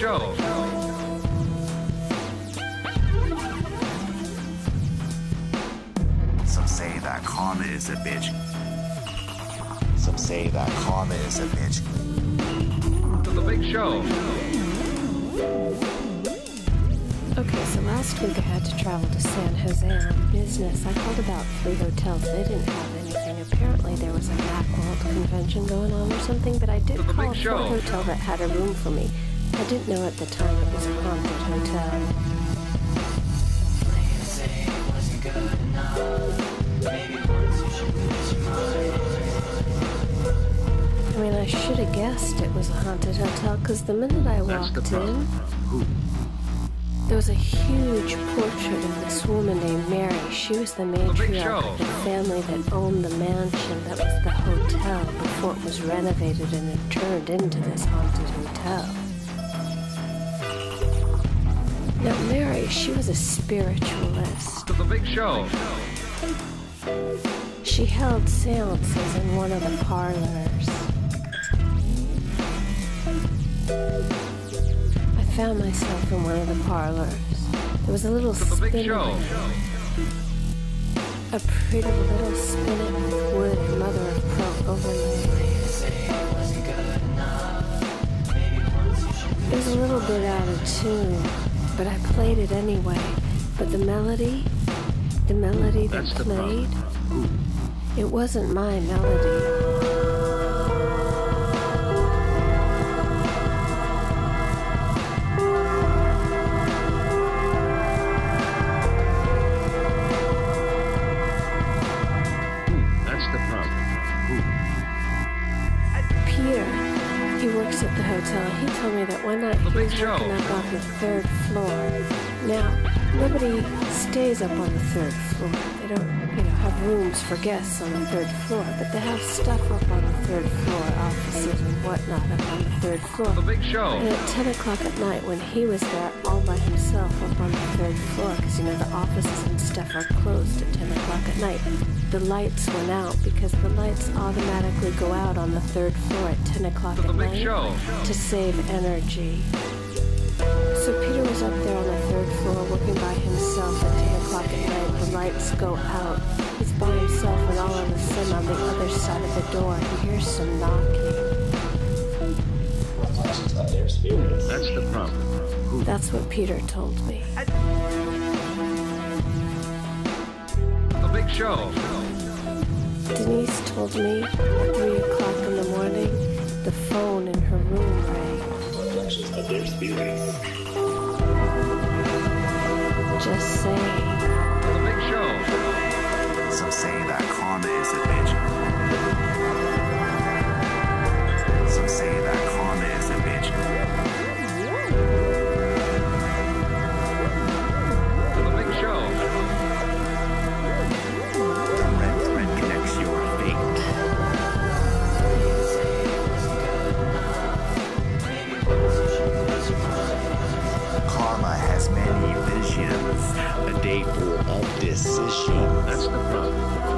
show. Some say that karma is a bitch. Some say that karma is a bitch. To the big show. Okay, so last week I had to travel to San Jose on business. I called about three hotels. They didn't have anything. Apparently there was a Macworld convention going on or something, but I did call a hotel that had a room for me. I didn't know at the time it was a haunted hotel. I mean, I should have guessed it was a haunted hotel because the minute I That's the walked in, there was a huge portrait of this woman named Mary. She was the matriarch of the family that owned the mansion that was the hotel before it was renovated and it turned into this haunted hotel. Now, Mary, she was a spiritualist. To the big show. She held seances in one of the parlors. I found myself in one of the parlors. There was a little show. a pretty little spinning but I played it anyway. But the melody, the melody that That's played, it wasn't my melody. Hmm, that's the problem. Hmm. Peter, he works at the hotel. He told me that one night he was working up off the third floor. Now, nobody stays up on the third floor. They don't, have rooms for guests on the third floor, but they have stuff up on the third floor, offices and whatnot up on the third floor. The big show. And at 10 o'clock at night, when he was there all by himself up on the third floor, because you know the offices and stuff are closed at 10 o'clock at night, the lights went out because the lights automatically go out on the third floor at 10 o'clock at night show. to save energy. So Peter was up there third floor working by himself at 10 o'clock at night. The lights go out. He's by himself, and all of a sudden, on the other side of the door, he hears some knocking. That's the problem. That's what Peter told me. The big show. Denise told me at 3 o'clock in the morning the phone in her room rang. Just decisions. That's the problem.